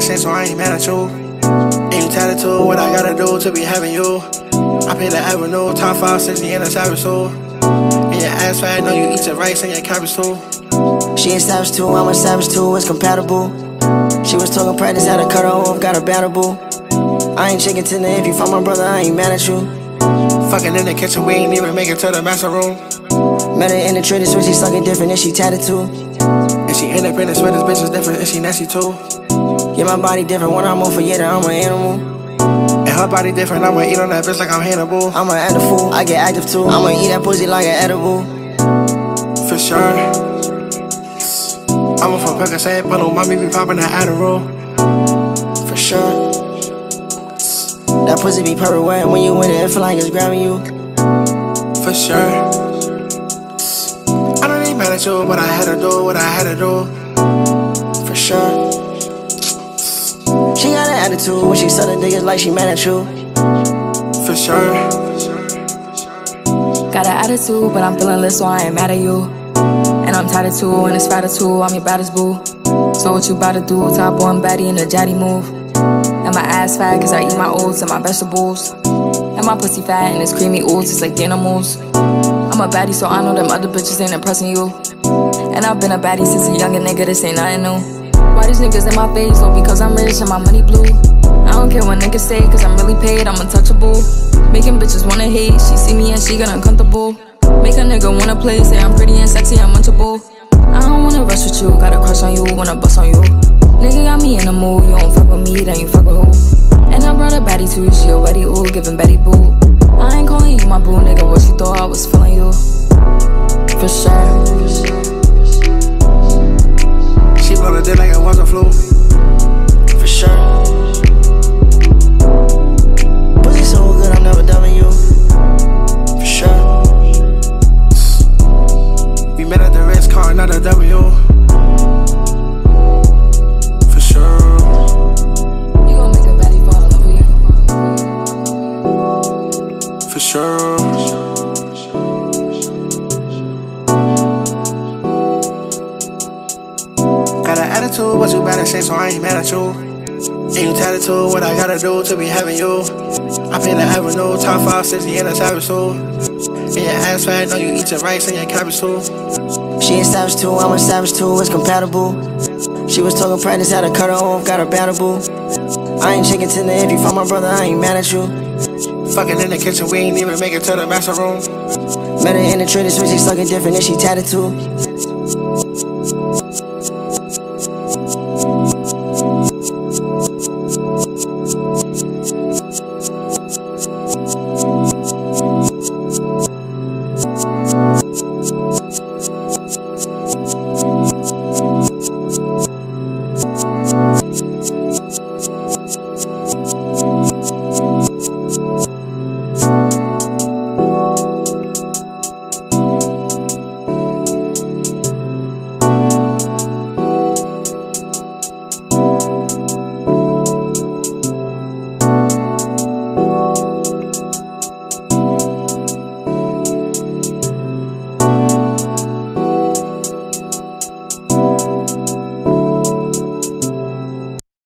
shit, so I ain't mad at you. And you tattoo what I gotta do to be having you. I pay the avenue, top 560 in a savage soul. And your ass fat, know you eat your rice and your cabbage too. She ain't savage too, I'm a savage too, it's compatible. She was talking practice, had to cut her off, got her batterable. I ain't chicken tender, if you find my brother, I ain't mad at you. Fucking in the kitchen, we ain't even make it to the master room. Met her in the trader switch, she sucking different, and she tatted too. And she independent, swear this bitch is different, and she nasty too. Yeah, my body different, when I'm on for yeah, I'm an animal. And her body different, I'ma eat on that bitch like I'm Hannibal. I'ma act a fool, I get active too. I'ma eat that pussy like an edible. For sure. I'm a from Percocet, but on mommy be popping that Adderall. For sure. That pussy be perfect wet when you in it, it feel like it's grabbing you. For sure. I don't ain't mad at you, but I had to do what I had to do. For sure. She got an attitude when she selling niggas like she mad at you. For sure. Got an attitude, but I'm feeling lit, so I ain't mad at you. And I'm tired of two, and it's fat too. I'm your baddest boo. So what you about to do? Top one baddie in the jatty move. And my ass fat, cause I eat my oats and my vegetables. And my pussy fat, and it's creamy ooze, it's like animals. I'm a baddie, so I know them other bitches ain't impressing you. And I've been a baddie since a younger nigga, this ain't nothing new. Why these niggas in my face? Oh, because I'm rich and my money blue. I don't care what niggas say, cause I'm really paid, I'm untouchable. Making bitches wanna hate, she see me and she get uncomfortable. Make a nigga wanna play, say I'm pretty and sexy, I'm munchable. I don't wanna rush with you, got a crush on you, wanna bust on you. Nigga got me in the mood, you don't fuck with me, then you fuck with who? And I brought a baddie too, she already ooh, giving Betty boo. I ain't calling you my boo, nigga, what you thought I was feeling you? For sure. She blow the dick like it was a flu. For sure. Pussy so good, I'm never dubbing you. For sure. We met at the Ritz car, not a W. attitude, but you better say so I ain't mad at you. And you tattoo what I gotta do to be having you. I pay the avenue, top 560 in a savage soul. And your ass fat, know you eat your rice and your cabbage too. She ain't savage too, I'm a savage too, it's compatible. She was talking practice, had to cut her off, got her batterable. I ain't chicken tender, if you find my brother, I ain't mad at you. Fucking in the kitchen, we ain't even make it to the master room. Met her in the trader switch, she sucking different, and she tatted too.